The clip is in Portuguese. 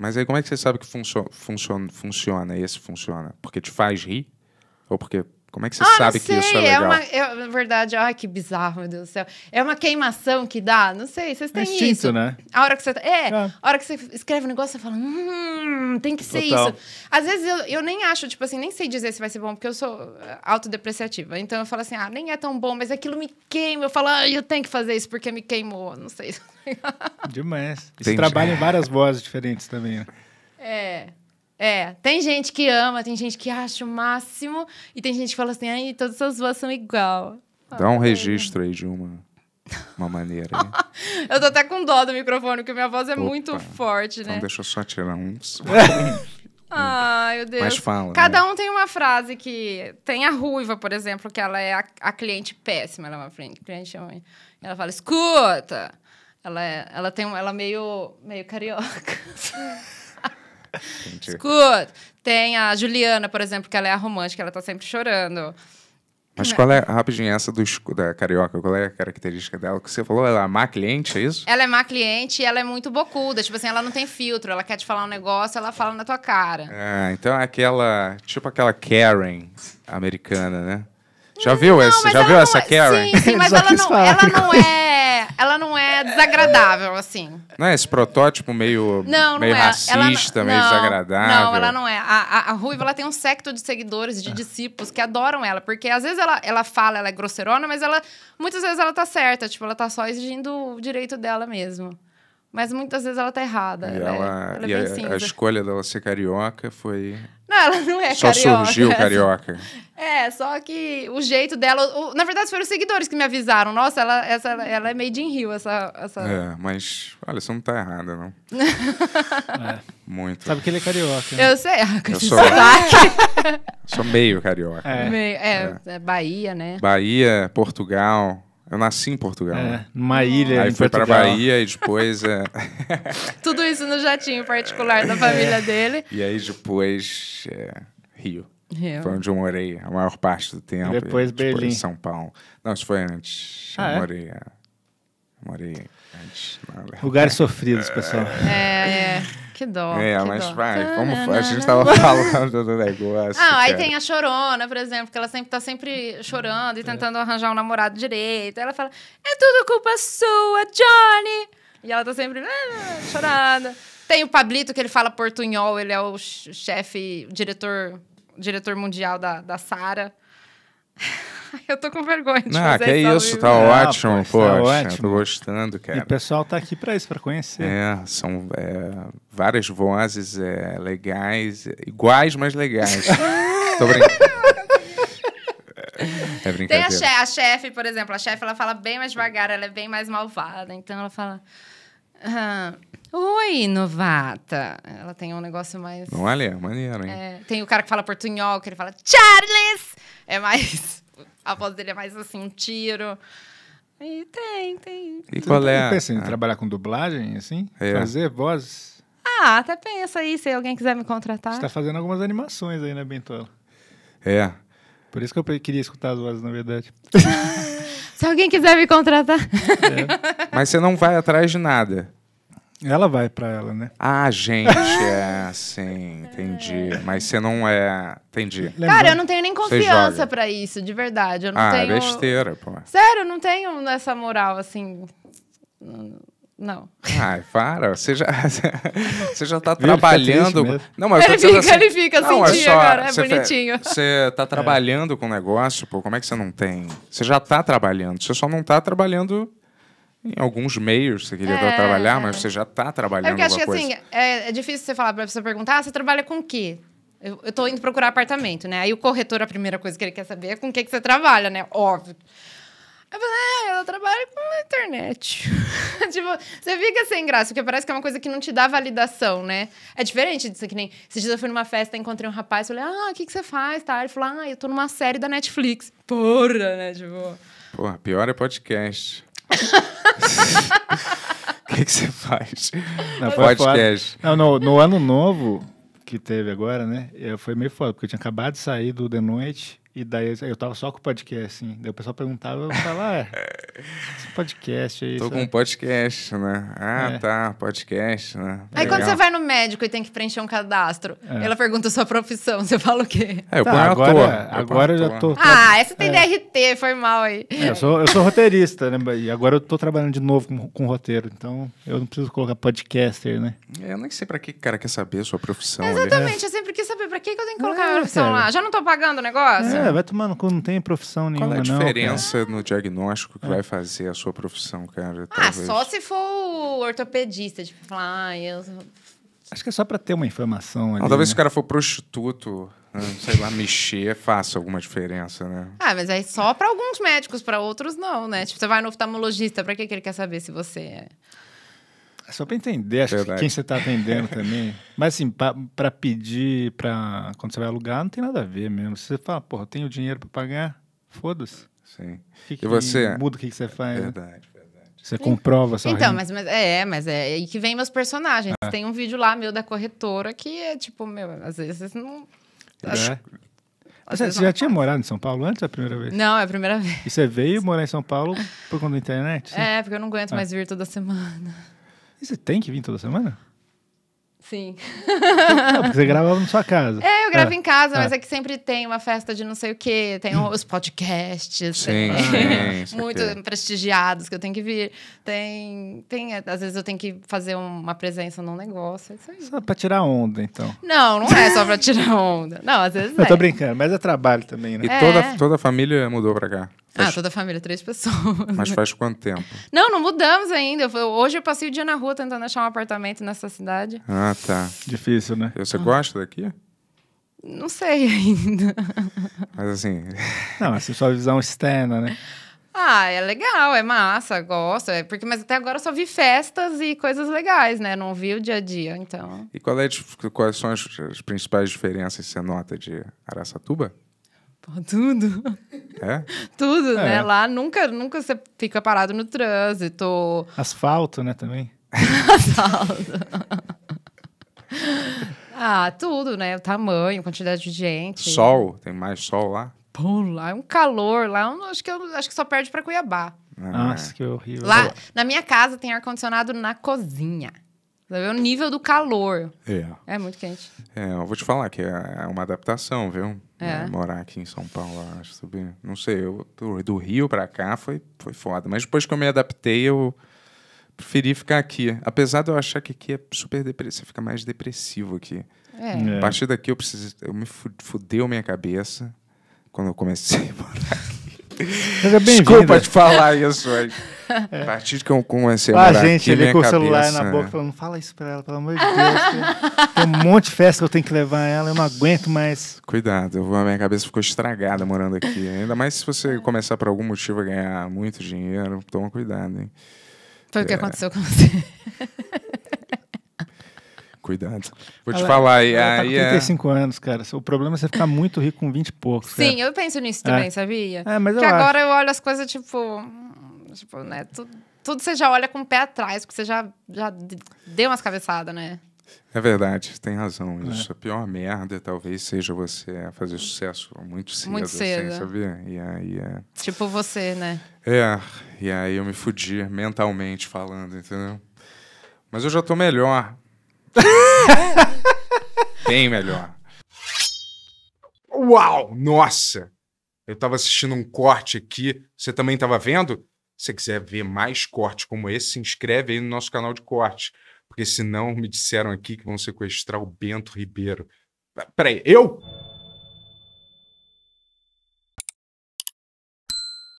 Mas aí como é que você sabe que funcio funciona, funciona, esse funciona? Porque te faz rir? Ou porque como é que você ah, sabe que isso é sei, legal? uma, é, na verdade, ai, que bizarro, meu Deus do céu. É uma queimação que dá, não sei, vocês É têm instinto, isso. né? A hora que você. tá- É, É. a hora que você escreve um negócio, você fala, hum, tem que ser Total. isso. Às vezes eu, eu nem acho, tipo assim, nem sei dizer se vai ser bom, porque eu sou eh, autodepreciativa. Então eu falo assim, ah, nem é tão bom, mas aquilo me queima. Eu falo, ah, eu tenho que fazer isso porque me queimou. Não sei. Demais. Você trabalha em várias vozes diferentes também, né? É. É, tem gente que ama, tem gente que acha o máximo, e tem gente que fala assim, ai, todas as vozes são igual. Dá um registro aí de uma, uma maneira. Eu tô até com dó do microfone, porque minha voz é Opa. muito forte, Então né? deixa eu só tirar uns. Ai, meu Deus. Mas fala. Cada né? um tem uma frase que. Tem a Ruiva, por exemplo, que ela é a, a cliente péssima. Ela é uma cliente, cliente ruim. Ela fala, escuta! Ela, é, ela tem um, ela é meio, meio carioca. Escuta! Tem a Juliana, por exemplo, que ela é a romântica, ela tá sempre chorando. Mas qual é, rapidinho, essa do, da carioca, qual é a característica dela? Que você falou, ela é má cliente, é isso? Ela é má cliente e ela é muito bocuda. Tipo assim, ela não tem filtro. Ela quer te falar um negócio, ela fala na tua cara. Ah, então é aquela, tipo aquela Karen americana, né? Já viu, esse, mas já viu não essa Karen? Sim, sim, mas ela não, ela não é. Ela não é desagradável, assim. Não é esse protótipo meio, Não, não meio é. racista, ela, meio não, desagradável? Não, ela não é. A, a, a Ruiva ela tem um secto de seguidores, Ah. de discípulos que adoram ela. Porque às vezes ela, ela fala, ela é grosseirona, mas ela. Muitas vezes ela tá certa. Tipo, ela tá só exigindo o direito dela mesmo. Mas muitas vezes ela tá errada. E, ela, é- ela, ela é e bem a, a escolha dela ser carioca foi... Ela não é Só carioca. surgiu carioca. É, só que o jeito dela. o- na verdade, foram os seguidores que me avisaram. Nossa, ela, essa, ela é made in Rio, essa. essa... É, mas, olha, você não tá errada, não. É. Muito. Sabe que ele é carioca. né? Eu sei, ah, Eu sou. sotaque. Sou meio carioca. É. Meio- é, é Bahia, né? Bahia, Portugal. Eu nasci em Portugal. É, né? numa ilha Aí em fui pra Portugal. Bahia e depois... é, Tudo isso no jatinho particular da família dele. e aí depois... é, Rio. Rio. Foi onde eu morei a maior parte do tempo. E depois e depois Berlim. São Paulo. Não, isso foi antes. Ah, eu é? morei... é, morei antes. Lugares sofridos, pessoal. É, é. Que dó. É, que mas dó. vai, vamos... A gente tava falando do negócio. Ah, aí cara. tem a chorona, por exemplo, que ela sempre tá sempre chorando e tentando arranjar um namorado direito. Aí ela fala: é tudo culpa sua, Johnny! E ela tá sempre ah, chorando. Tem o Pablito, que ele fala portunhol, ele é o ch- chefe, o diretor, diretor mundial da, da Sara. Eu tô com vergonha de Não, fazer que isso, vivo. tá Não, ótimo, pô, tá poxa. ótimo. Tô gostando, E cara. o pessoal tá aqui pra isso, pra conhecer. É, são é, várias vozes é, legais, é, iguais, mas legais. Tô brincando. É Tem brincadeira. a, che a chefe, por exemplo, a chefe ela fala bem mais devagar, ela é bem mais malvada. Então ela fala. "Ah, Oi, novata. Ela tem um negócio mais. Não, olha, é maneiro, hein? É, tem o cara que fala portunhol, que ele fala Charles! É mais. A voz dele é mais assim, um tiro. E tem, tem. E Você qual não é? pensa em a- trabalhar com dublagem, assim? É. Fazer vozes? Ah, até pensa aí, se alguém quiser me contratar. Você tá fazendo algumas animações aí, né, Bentola? É. Por isso que eu queria escutar as vozes, na verdade. Se alguém quiser me contratar. Mas você não vai atrás de nada. Ela vai pra ela, né? Ah, gente, é, sim, entendi. Mas você não é. Entendi. Cara, eu não tenho nem confiança pra isso, de verdade. Eu não Ah, é tenho. besteira, pô. Sério, eu não tenho essa moral assim. Não. Ai, para. Você já, você já tá Viu? Ele fica trabalhando. Não, mas Ele fica, assim, ele fica Não, assim, é só, agora. É você fe- bonitinho. Você tá trabalhando com o negócio, pô, como é que você não tem? Você já tá trabalhando, você só não tá trabalhando em alguns meios, você queria É, trabalhar, é. mas você já tá É trabalhando que alguma coisa. assim, é, é difícil você falar pra pessoa perguntar, ah, você trabalha com o quê? Eu, tô indo procurar apartamento, né? Aí o corretor, a primeira coisa que ele quer saber é com o que, que você trabalha, né? Óbvio. Eu falei, é, eu trabalho com a internet. tipo, você fica sem graça, porque parece que é uma coisa que não te dá validação, né? É diferente disso que nem. Esses dias eu fui numa festa, encontrei um rapaz, falei, ah, o que, que você faz? Tá? Ele falou, ah, eu tô numa série da Netflix. Porra, né? Tipo. Porra, pior é podcast. O que, que você faz? Foi podcast. Não, no, no ano novo que teve agora, né? Foi meio foda, porque eu tinha acabado de sair do The Noite E daí eu tava só com o podcast, assim. Daí o pessoal perguntava, eu falava, ah, esse podcast aí. Tô sabe? com um podcast, né? Ah, É. tá, podcast, né? Aí quando Legal. você vai no médico e tem que preencher um cadastro, É. ela pergunta a sua profissão, você fala o quê? É, eu Tá, ponho agora, ator. agora eu já ator. tô. Ah, essa tem DRT, foi mal aí. É, eu, sou, eu sou roteirista, né? E agora eu tô trabalhando de novo com, com roteiro, então eu não preciso colocar podcaster, né? Eu nem sei pra que o cara quer saber a sua profissão. ali. Exatamente, eu sempre quis saber pra que, que eu tenho que colocar É, minha profissão cara. lá. Já não tô pagando o negócio? É, vai tomando cu, não tem profissão Qual nenhuma, é a não. cara. diferença no diagnóstico que vai fazer a sua profissão, cara? Ah, Talvez. só se for o ortopedista, tipo, falar, ah, eu... Acho que é só pra ter uma informação ali. Não, talvez se né? o cara for prostituto, né, sei lá, mexer, faça alguma diferença, né? Ah, mas aí só pra alguns médicos, pra outros não, né? Tipo, você vai no oftalmologista, pra que, que ele quer saber se você é... É só pra entender, acho que Verdade. quem você tá atendendo também. Mas assim, pra, pra pedir, pra, quando você vai alugar, não tem nada a ver mesmo. Se você fala, porra, eu tenho dinheiro pra pagar, foda-se. Sim. O que que E você? Muda o que, que você faz, né? Verdade, verdade. Você comprova só. Então, mas, mas é, mas é aí que vem meus personagens. É. Tem um vídeo lá meu da corretora que é tipo, meu, às vezes não. É. às Você, vezes você não já tinha morado em São Paulo antes ou é a primeira vez? Não, é a primeira vez. E você veio morar em São Paulo por conta da internet? Sim. É, porque eu não Ah. aguento mais vir toda semana. E você tem que vir toda semana? Sim. Não, porque você gravava na sua casa. É, eu gravo É, em casa, é. mas é que sempre tem uma festa de não sei o quê, tem os podcasts, Sim, tem sim, muito prestigiados que eu tenho que vir. Tem, tem, às vezes eu tenho que fazer uma presença num negócio, é isso aí. Só pra tirar onda, então. Não, não é só pra tirar onda. Não, às vezes Eu tô é. brincando, mas é trabalho também, né? E É. toda, toda a família mudou pra cá? Ah, Faz- toda a família, três pessoas. Mas faz quanto tempo? Não, não mudamos ainda. Eu hoje eu passei o dia na rua tentando achar um apartamento nessa cidade. Ah, tá. Difícil, né? Você gosta daqui? Não sei ainda. Mas assim, Não, assim, sua visão externa, né? Ah, é legal, é massa, gosto. É porque, mas até agora eu só vi festas e coisas legais, né? Não vi o dia a dia, então. e qual é, dif- quais são as, as principais diferenças que você nota de Araçatuba? Pô, tudo. É? Tudo, É. né? Lá nunca, nunca você fica parado no trânsito. Asfalto, né, também. Ah, tudo, né? O tamanho, quantidade de gente. Sol? Tem mais sol lá? Pô, lá é um calor. Lá eu não- acho que, eu, acho que só perde pra Cuiabá. Ah, Nossa, que horrível. Lá, na minha casa tem ar-condicionado na cozinha. Vê o nível do calor. É. É muito quente. É, eu vou te falar que é uma adaptação, viu? É. morar aqui em São Paulo, eu acho, sabe? Não sei, eu, do, do Rio pra cá foi, foi foda. Mas depois que eu me adaptei, eu preferi ficar aqui. Apesar de eu achar que aqui é super depressivo, você fica mais depressivo aqui. É. É. A partir daqui eu preciso. Eu me fu- fudeu minha cabeça quando eu comecei a morar aqui. Seja bem-vindo. Desculpa te falar isso, mas a partir de que eu comecei a Ah, morar gente aqui, minha com o celular cabeça- na boca falando, não fala isso pra ela, pelo amor de Deus. Tem um monte de festa que eu tenho que levar ela, eu não aguento mais. Cuidado, eu vou- a minha cabeça ficou estragada morando aqui. Ainda mais se você começar por algum motivo a ganhar muito dinheiro, toma cuidado, hein? Foi o que É. aconteceu com você. Cuidado. Vou te Ela- falar, e Ela tá com aí é... 35 anos, cara. O problema é você ficar muito rico com 20 e poucos. cara. Sim, eu penso nisso também, sabia? É, mas eu Porque acho. agora eu olho as coisas, tipo. Tipo, né? Tudo, tudo você já olha com o pé atrás, porque você já, já deu umas cabeçadas, né? É verdade, tem razão. Isso. A pior merda talvez seja você fazer sucesso muito cedo, Muito cedo. assim, sabia? E aí é... Tipo você, né? É, e aí eu me fudi mentalmente falando, entendeu? Mas eu já tô melhor. Bem melhor. Uau! Nossa! Eu tava assistindo um corte aqui. Você também tava vendo? Se você quiser ver mais cortes como esse, se inscreve aí no nosso canal de corte. Porque senão me disseram aqui que vão sequestrar o Bento Ribeiro. Peraí, eu?